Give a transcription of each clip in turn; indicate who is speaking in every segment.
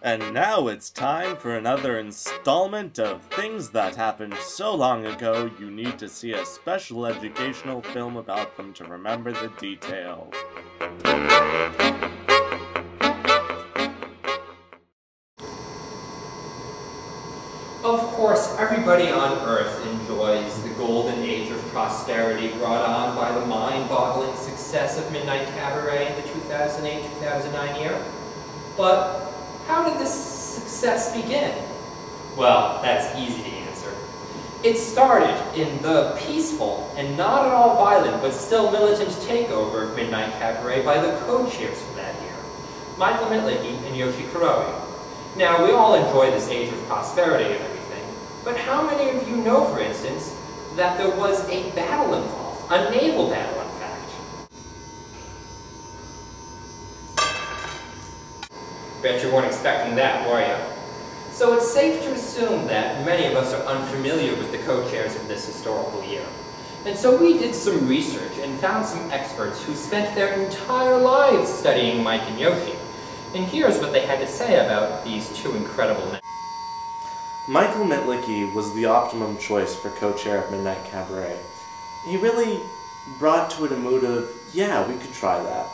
Speaker 1: And now it's time for another installment of things that happened so long ago you need to see a special educational film about them to remember the details.
Speaker 2: Of course, everybody on Earth enjoys the golden age of prosperity brought on by the mind-boggling success of Midnight Cabaret in the 2008-2009 year. But how did this success begin? Well, that's easy to answer. It started in the peaceful and not at all violent but still militant takeover of Midnight Cabaret by the co-chairs for that year, Michael Mietlicki and Yoshi Kuroi. Now, we all enjoy this age of prosperity and everything, but how many of you know, for instance, that there was a battle involved, a naval battle, in fact? Bet you weren't expecting that, were you? So it's safe to assume that many of us are unfamiliar with the co-chairs of this historical year. And so we did some research and found some experts who spent their entire lives studying Mike and Yoshi. And here's what they had to say about these two incredible men.
Speaker 1: Michael Mietlicki was the optimum choice for co-chair of Midnight Cabaret. He really brought to it a mood of, yeah, we could try that.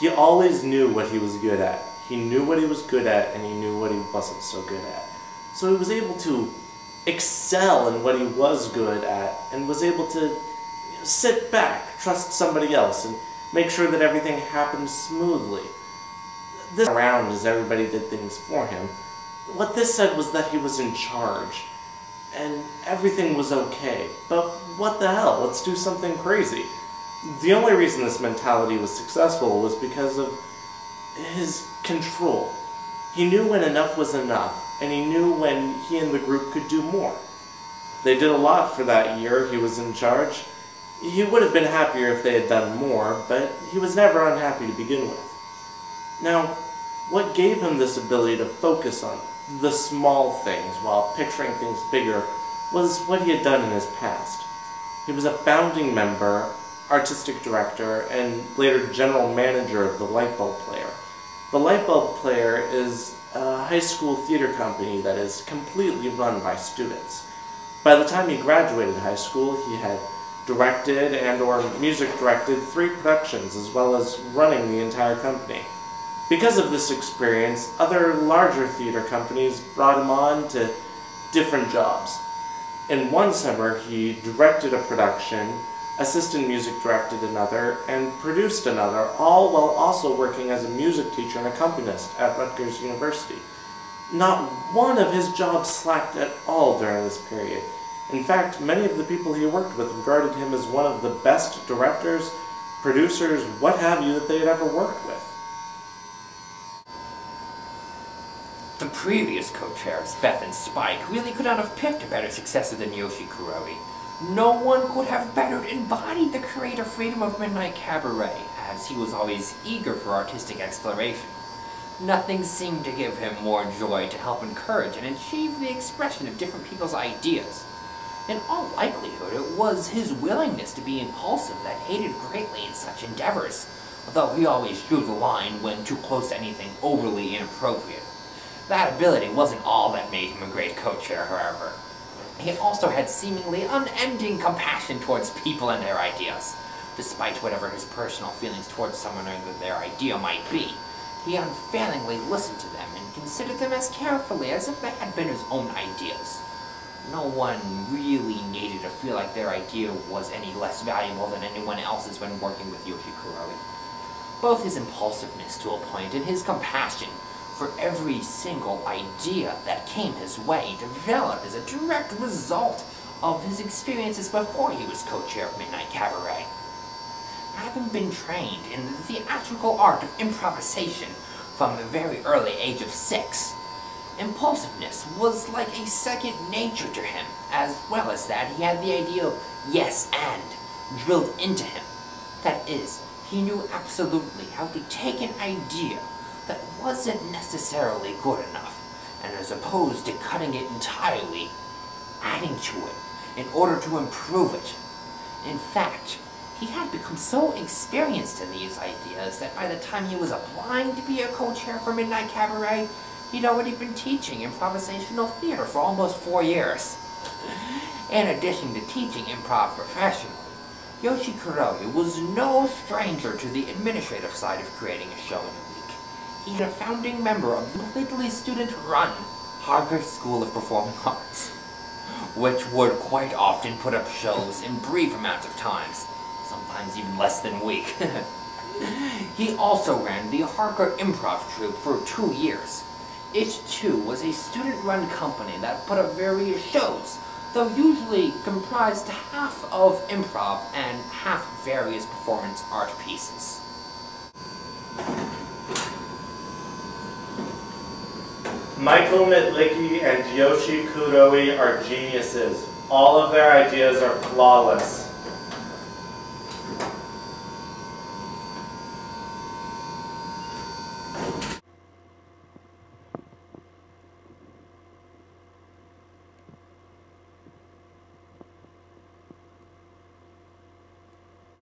Speaker 1: He always knew what he was good at. He knew what he was good at, and he knew what he wasn't so good at. So he was able to excel in what he was good at, and was able to sit back, trust somebody else, and make sure that everything happened smoothly this around as everybody did things for him. What this said was that he was in charge, and everything was okay. But what the hell? Let's do something crazy. The only reason this mentality was successful was because of his control. He knew when enough was enough, and he knew when he and the group could do more. They did a lot for that year he was in charge. He would have been happier if they had done more, but he was never unhappy to begin with. Now, what gave him this ability to focus on the small things while picturing things bigger was what he had done in his past. He was a founding member, artistic director, and later general manager of the Lightbulb Player. The Lightbulb Player is a high school theater company that is completely run by students. By the time he graduated high school, he had directed and or music directed three productions as well as running the entire company. Because of this experience, other larger theater companies brought him on to different jobs. In one summer, he directed a production, assistant music directed another, and produced another, all while also working as a music teacher and accompanist at Rutgers University. Not one of his jobs slacked at all during this period. In fact, many of the people he worked with regarded him as one of the best directors, producers, what have you, that they had ever worked with.
Speaker 2: The previous co-chairs, Beth and Spike, really could not have picked a better successor than Yoshi Kuroi. No one could have better embodied the creative freedom of Midnight Cabaret, as he was always eager for artistic exploration. Nothing seemed to give him more joy to help encourage and achieve the expression of different people's ideas. In all likelihood, it was his willingness to be impulsive that aided greatly in such endeavors, although he always drew the line when too close to anything overly inappropriate. That ability wasn't all that made him a great co-chair, however. He also had seemingly unending compassion towards people and their ideas. Despite whatever his personal feelings towards someone or their idea might be, he unfailingly listened to them and considered them as carefully as if they had been his own ideas. No one really needed to feel like their idea was any less valuable than anyone else's when working with Yoshi Kuroi. Both his impulsiveness to a point and his compassion for every single idea that came his way developed as a direct result of his experiences before he was co-chair of Midnight Cabaret. Having been trained in the theatrical art of improvisation from the very early age of six, impulsiveness was like a second nature to him, as well as that he had the idea of yes and drilled into him. That is, he knew absolutely how to take an idea that wasn't necessarily good enough, and as opposed to cutting it entirely, adding to it in order to improve it. In fact, he had become so experienced in these ideas that by the time he was applying to be a co-chair for Midnight Cabaret, He'd already been teaching improvisational theater for almost four years. In addition to teaching improv professionally, Yoshi was no stranger to the administrative side of creating a show in a. He's a founding member of the completely student-run Harvard School of Performing Arts, which would quite often put up shows in brief amounts of times, sometimes even less than a week. he also ran the Harker Improv Troupe for two years. It too was a student-run company that put up various shows, though usually comprised half of improv and half various performance art pieces.
Speaker 1: Michael Mietlicki and Yoshi Kuroi are geniuses. All of their ideas are flawless.